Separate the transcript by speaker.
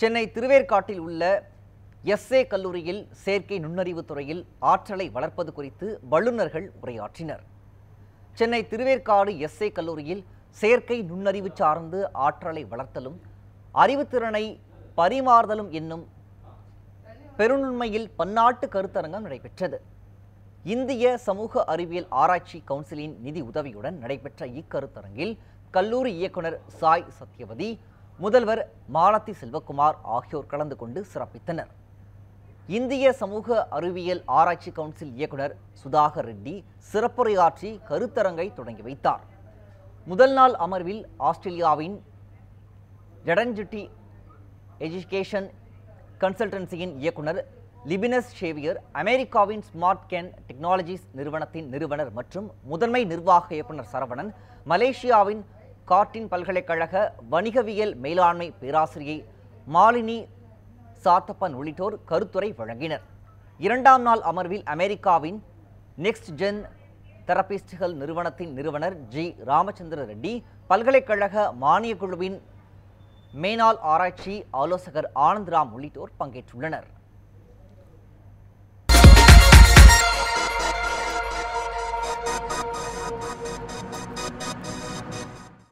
Speaker 1: சென்னை திருவேற்காட்டில் உள்ள எஸ்ஏ கல்லூரியில் செயற்கை நுண்ணறிவு துறையில் ஆற்றலை வளர்ப்பது குறித்து வல்லுநர்கள் உரையாற்றினர். சென்னை திருவேற்காடு எஸ்ஏ கல்லூரியில் செயற்கை நுண்ணறிவு சார்ந்து ஆற்றலை வளர்த்தலும் அறிவுத்திறனை பரிமாறுதலும் என்னும் பெருநுண்மையில் பன்னாட்டு கருத்தரங்கம் நடைபெற்றது. இந்திய சமூக அறிவியல் ஆராய்ச்சி கவுன்சிலின் நிதி உதவியுடன் நடைபெற்ற இக்கருத்தரங்கில் கல்லூரி இயக்குனர் சாய் சத்யவதி முதல்வர் மாலத்தி செல்வகுமார் ஆகியோர் கலந்து கொண்டு சிறப்பித்தனர். இந்திய சமூக அறிவியல் ஆராய்ச்சி கவுன்சில் இயக்குனர் சுதாகர் ரெட்டி சிறப்புரையாற்றி கருத்தரங்கை தொடங்கி வைத்தார். முதல் நாள் அமர்வில் ஆஸ்திரேலியாவின் ஜடன்ஜிட்டி எஜுகேஷன் கன்சல்டன்சியின் இயக்குனர் லிபினஸ் ஷேவியர் அமெரிக்காவின் ஸ்மார்ட் கேன் டெக்னாலஜிஸ் நிறுவனத்தின் நிறுவனர் மற்றும் முதன்மை நிர்வாக இயக்குனர் சரவணன் மலேசியாவின் கார்டின் பல்கலைக்கழக வணிகவியல் மேலாண்மை பேராசிரியை மாலினி சாத்தப்பன் உள்ளிட்டோர் கருத்துரை வழங்கினர். இரண்டாம் நாள் அமர்வில் அமெரிக்காவின் நெக்ஸ்ட் ஜென் தெரபிஸ்டுகள் நிறுவனத்தின் நிறுவனர் ஜி. ராமச்சந்திர ரெட்டி பல்கலைக்கழக மானியக் குழுவின் மேனாள் ஆராய்ச்சி ஆலோசகர் ஆனந்த் ராம் உள்ளிட்டோர் பங்கேற்றுள்ளனர்.